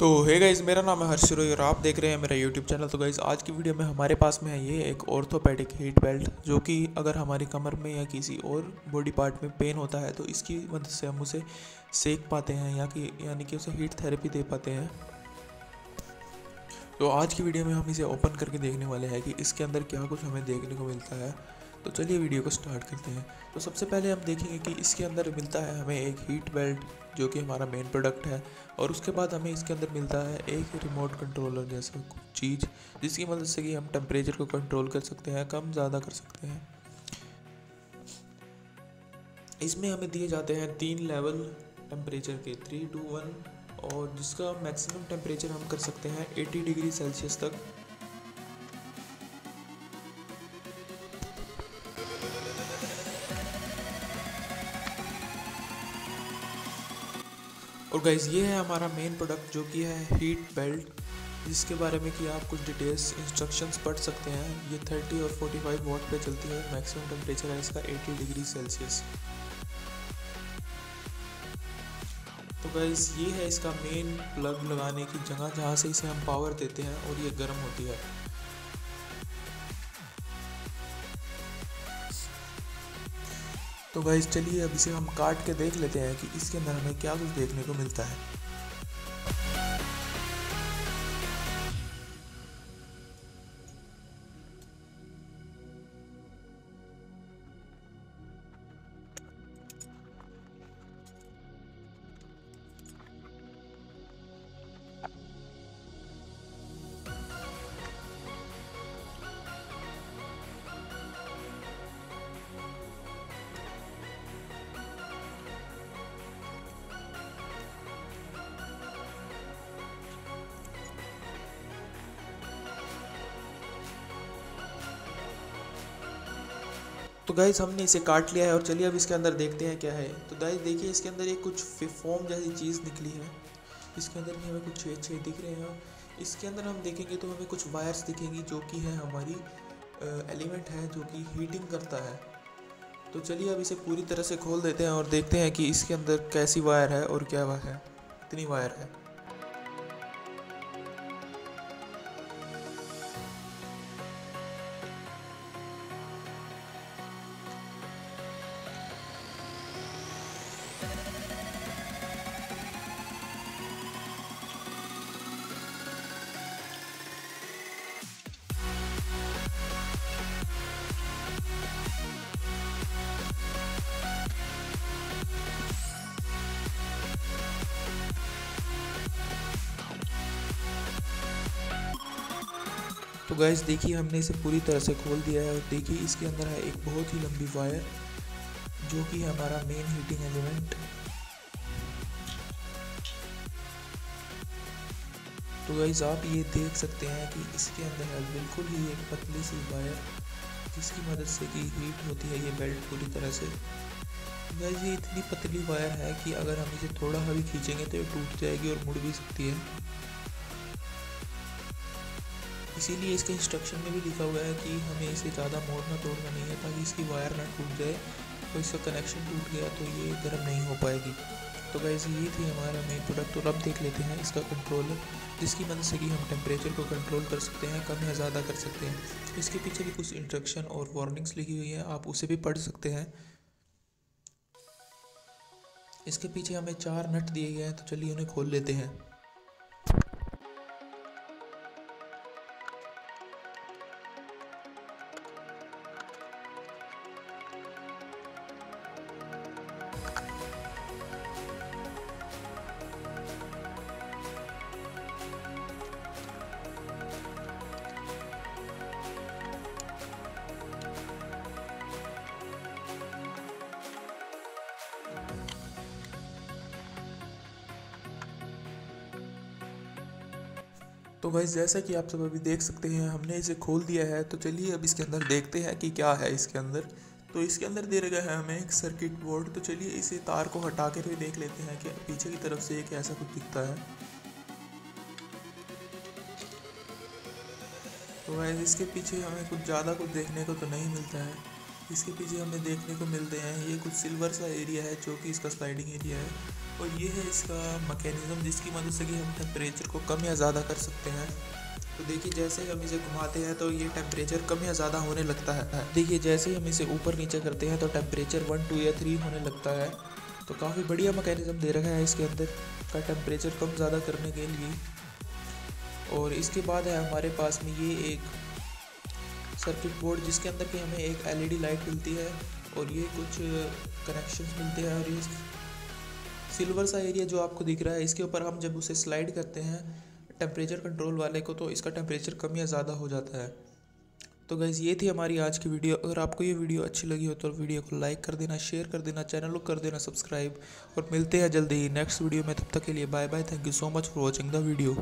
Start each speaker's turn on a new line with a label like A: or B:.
A: तो है गाइज़ मेरा नाम है हर्ष रोई और आप देख रहे हैं मेरा यूट्यूब चैनल तो गाइज़ आज की वीडियो में हमारे पास में है ये एक ऑर्थोपेडिक हीट बेल्ट जो कि अगर हमारी कमर में या किसी और बॉडी पार्ट में पेन होता है तो इसकी मदद से हम उसे सेक पाते हैं या कि, यानी कि उसे हीट थेरेपी दे पाते हैं। तो आज की वीडियो में हम इसे ओपन करके देखने वाले हैं कि इसके अंदर क्या कुछ हमें देखने को मिलता है। तो चलिए वीडियो को स्टार्ट करते हैं। तो सबसे पहले हम देखेंगे कि इसके अंदर मिलता है हमें एक हीट बेल्ट जो कि हमारा मेन प्रोडक्ट है, और उसके बाद हमें इसके अंदर मिलता है एक रिमोट कंट्रोलर जैसा कुछ चीज़, जिसकी मदद से कि हम टेम्परेचर को कंट्रोल कर सकते हैं, कम ज़्यादा कर सकते हैं। इसमें हमें दिए जाते हैं तीन लेवल टेम्परेचर के थ्री टू वन और जिसका मैक्सिमम टेम्परेचर हम कर सकते हैं 80 डिग्री सेल्सियस तक। और गाइज़ ये है हमारा मेन प्रोडक्ट जो कि है हीट बेल्ट जिसके बारे में कि आप कुछ डिटेल्स इंस्ट्रक्शंस पढ़ सकते हैं। ये 30 और 45 वॉट पे चलती है मैक्सिमम टेम्परेचर है इसका 80 डिग्री सेल्सियस तो गाइज़ ये है इसका मेन प्लग लगाने की जगह, जहाँ से इसे हम पावर देते हैं और ये गर्म होती है। तो गाइज़ चलिए अब इसे हम काट के देख लेते हैं कि इसके अंदर हमें क्या कुछ देखने को मिलता है। तो गाइज़ हमने इसे काट लिया है और चलिए अब इसके अंदर देखते हैं क्या है। तो गाइज़ देखिए, इसके अंदर एक कुछ फॉर्म जैसी चीज़ निकली है। इसके अंदर भी हमें कुछ छेद छेद दिख रहे हैं। इसके अंदर हम देखेंगे तो हमें कुछ वायर्स दिखेंगी जो कि है हमारी एलिमेंट है जो कि हीटिंग करता है। तो चलिए अब इसे पूरी तरह से खोल देते हैं और देखते हैं कि इसके अंदर कैसी वायर है और क्या वायर है। कितनी वायर है। तो गैस देखिए, हमने इसे पूरी तरह से खोल दिया है और देखिए, इसके अंदर है एक बहुत ही लंबी वायर जो कि हमारा मेन हीटिंग एलिमेंट तो गैस आप ये देख सकते हैं कि इसके अंदर है बिल्कुल ही एक पतली सी वायर जिसकी मदद से कि हीट होती है, ये बेल्ट पूरी तरह से. गैस ये इतनी पतली वायर है कि अगर हम इसे थोड़ा भी खींचेंगे तो ये टूट जाएगी और मुड़ भी सकती है. इसीलिए इसके इंस्ट्रक्शन में भी लिखा हुआ है कि हमें इसे ज़्यादा मोड़ना तोड़ना नहीं है, ताकि इसकी वायर ना टूट जाए और इसका कनेक्शन टूट गया तो ये गर्म नहीं हो पाएगी। तो गैस ये थी हमारा मेन प्रोडक्ट और अब देख लेते हैं इसका कंट्रोलर जिसकी मदद से कि हम टेम्परेचर को कंट्रोल कर सकते हैं, कम या ज़्यादा कर सकते हैं। इसके पीछे भी कुछ इंस्ट्रक्शन और वार्निंग्स लिखी हुई हैं, आप उसे भी पढ़ सकते हैं। इसके पीछे हमें चार नट दिए गए हैं तो चलिए उन्हें खोल लेते हैं। तो भाई जैसा कि आप सब अभी देख सकते हैं, हमने इसे खोल दिया है। तो चलिए अब इसके अंदर देखते हैं कि क्या है इसके अंदर। तो इसके अंदर दे रखा है हमें एक सर्किट बोर्ड तो चलिए इसे तार को हटा कर भी देख लेते हैं कि पीछे की तरफ़ से एक ऐसा कुछ दिखता है। तो वैसे इसके पीछे हमें कुछ ज़्यादा कुछ देखने को तो नहीं मिलता है। इसके पीछे हमें देखने को मिलते हैं, ये कुछ सिल्वर सा एरिया है जो कि इसका स्लाइडिंग एरिया है। और ये है इसका मकैनिज़म जिसकी मदद से कि हम टेम्परेचर को कम या ज़्यादा कर सकते हैं। तो देखिए, जैसे ही हम इसे घुमाते हैं तो ये टेम्परेचर कम या ज़्यादा होने लगता है। देखिए, जैसे ही हम इसे ऊपर नीचे करते हैं तो टेम्परेचर वन टू या थ्री होने लगता है। तो काफ़ी बढ़िया मकैनिज़म दे रखा है इसके अंदर का टेम्परेचर कम ज़्यादा करने के लिए। और इसके बाद है हमारे पास में ये एक सर्किट बोर्ड जिसके अंदर की हमें एक एलईडी लाइट मिलती है और ये कुछ कनेक्शंस मिलते हैं और ये सिल्वर सा एरिया जो आपको दिख रहा है, इसके ऊपर हम जब उसे स्लाइड करते हैं टेम्परेचर कंट्रोल वाले को तो इसका टेम्परेचर कम या ज़्यादा हो जाता है। तो गैज़ ये थी हमारी आज की वीडियो अगर आपको ये वीडियो अच्छी लगी हो तो वीडियो को लाइक कर देना शेयर कर देना चैनल को कर देना सब्सक्राइब और मिलते हैं जल्दी ही नेक्स्ट वीडियो में। तब तक के लिए bye bye thank you so much for watching the video